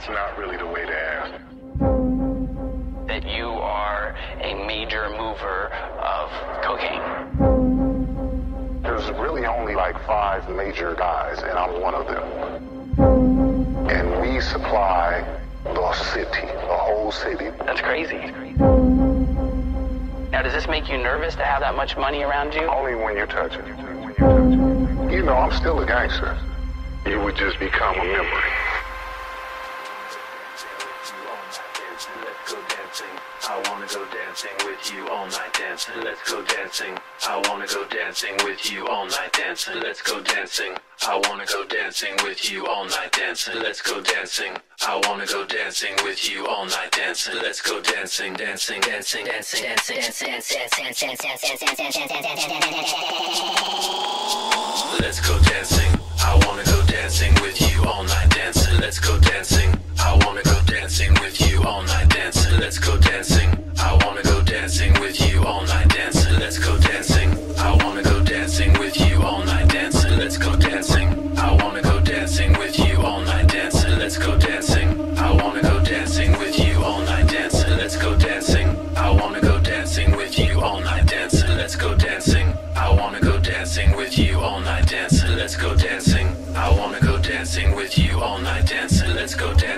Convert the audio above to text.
That's not really the way to ask. That you are a major mover of cocaine. There's really only like five major guys, and I'm one of them. And we supply the city, the whole city. That's crazy. Now, does this make you nervous to have that much money around you? Only when you touch it. You know, I'm still a gangster. You would just become a memory. Dancing with you all night dancing. Let's go dancing. I wanna go dancing with you all night dancing. Let's go dancing. I wanna go dancing with you all night dancing. Let's go dancing. I wanna go dancing with you all night dancing. Let's go dancing, dancing, dancing, dancing, dancing, dancing, dancing, dancing, dancing, Let's go dancing. I wanna go dancing with you all night dancing. Let's go dancing. I wanna go dancing with you all night dancing. Let's go dancing. I wanna go dancing with you all night dancing. Let's go dancing. I wanna go dancing with you all night dancing. Let's go dancing. I wanna go dancing with you all night dancing. Let's go dancing. I wanna go dancing with you all night dancing. Let's go dancing. I wanna go dancing with you all night dancing. Let's go dancing. I wanna go dancing with you all night dancing. Let's go dancing. I wanna go dancing with you all night dancing. Let's go dancing.